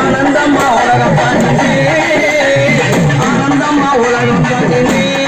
ஆனந்தம்மா உலகம் பாருங்க ஆனந்தம்மா உலகம் பாருங்க